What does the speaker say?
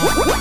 What?